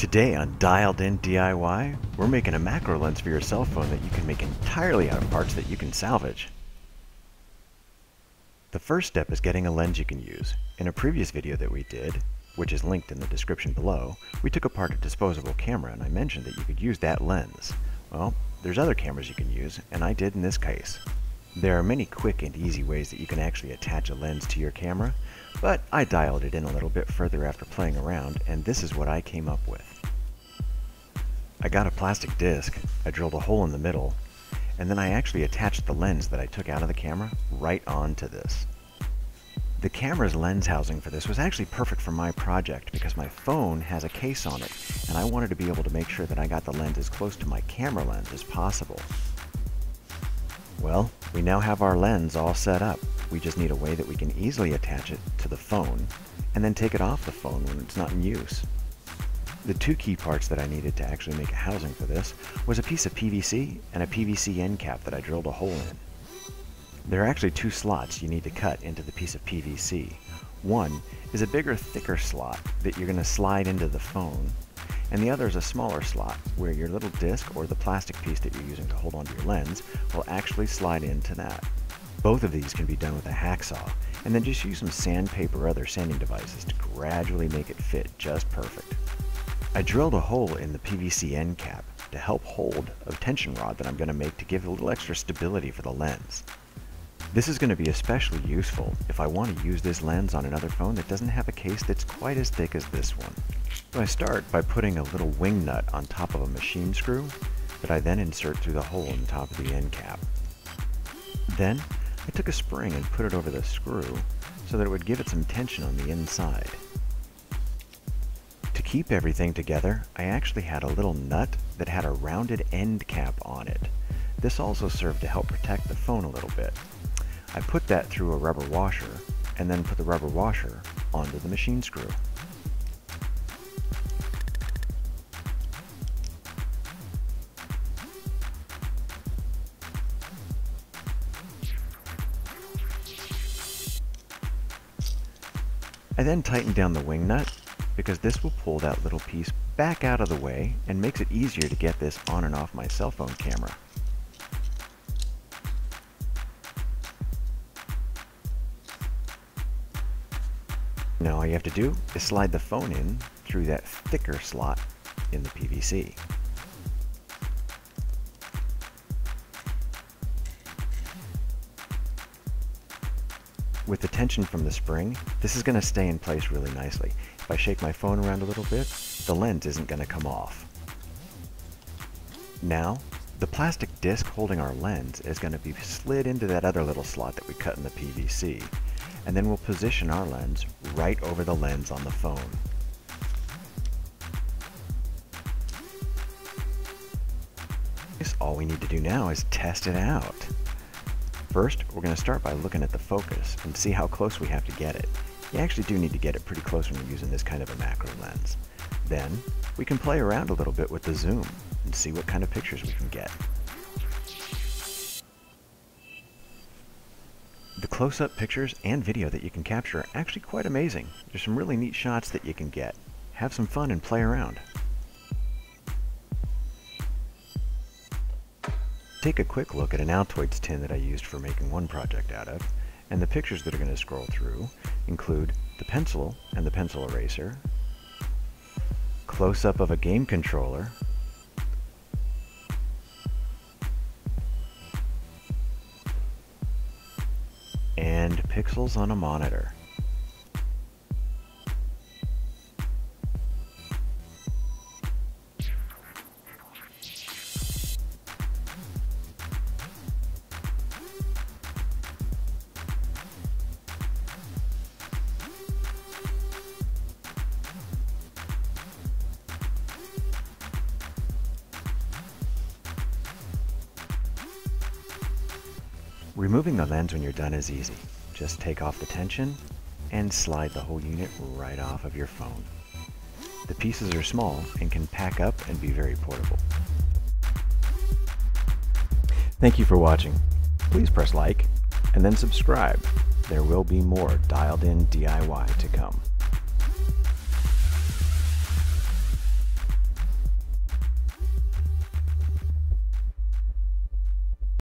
Today on Dialed In DIY, we're making a macro lens for your cell phone that you can make entirely out of parts that you can salvage. The first step is getting a lens you can use. In a previous video that we did, which is linked in the description below, we took apart a disposable camera and I mentioned that you could use that lens. Well, there's other cameras you can use, and I did in this case. There are many quick and easy ways that you can actually attach a lens to your camera, but I dialed it in a little bit further after playing around, and this is what I came up with. I got a plastic disc, I drilled a hole in the middle, and then I actually attached the lens that I took out of the camera right onto this. The camera's lens housing for this was actually perfect for my project because my phone has a case on it, and I wanted to be able to make sure that I got the lens as close to my camera lens as possible. Well, we now have our lens all set up. We just need a way that we can easily attach it to the phone and then take it off the phone when it's not in use. The two key parts that I needed to actually make a housing for this was a piece of PVC and a PVC end cap that I drilled a hole in. There are actually two slots you need to cut into the piece of PVC. One is a bigger, thicker slot that you're going to slide into the phone and the other is a smaller slot where your little disc or the plastic piece that you're using to hold onto your lens will actually slide into that. Both of these can be done with a hacksaw, and then just use some sandpaper or other sanding devices to gradually make it fit just perfect. I drilled a hole in the PVC end cap to help hold a tension rod that I'm going to make to give a little extra stability for the lens. This is going to be especially useful if I want to use this lens on another phone that doesn't have a case that's quite as thick as this one. So I start by putting a little wing nut on top of a machine screw that I then insert through the hole in the top of the end cap. Then I took a spring and put it over the screw so that it would give it some tension on the inside. To keep everything together, I actually had a little nut that had a rounded end cap on it. This also served to help protect the phone a little bit. I put that through a rubber washer and then put the rubber washer onto the machine screw. I then tighten down the wing nut because this will pull that little piece back out of the way and makes it easier to get this on and off my cell phone camera. Now all you have to do is slide the phone in through that thicker slot in the PVC. With the tension from the spring, this is going to stay in place really nicely. If I shake my phone around a little bit, the lens isn't going to come off. Now, the plastic disc holding our lens is going to be slid into that other little slot that we cut in the PVC, and then we'll position our lens right over the lens on the phone. All we need to do now is test it out. First, we're going to start by looking at the focus and see how close we have to get it. You actually do need to get it pretty close when you're using this kind of a macro lens. Then, we can play around a little bit with the zoom and see what kind of pictures we can get. The close-up pictures and video that you can capture are actually quite amazing. There's some really neat shots that you can get. Have some fun and play around. Take a quick look at an Altoids tin that I used for making one project out of, and the pictures that are going to scroll through include the pencil and the pencil eraser, close-up of a game controller, and pixels on a monitor. Removing the lens when you're done is easy. Just take off the tension and slide the whole unit right off of your phone. The pieces are small and can pack up and be very portable. Thank you for watching. Please press like and then subscribe. There will be more dialed in DIY to come.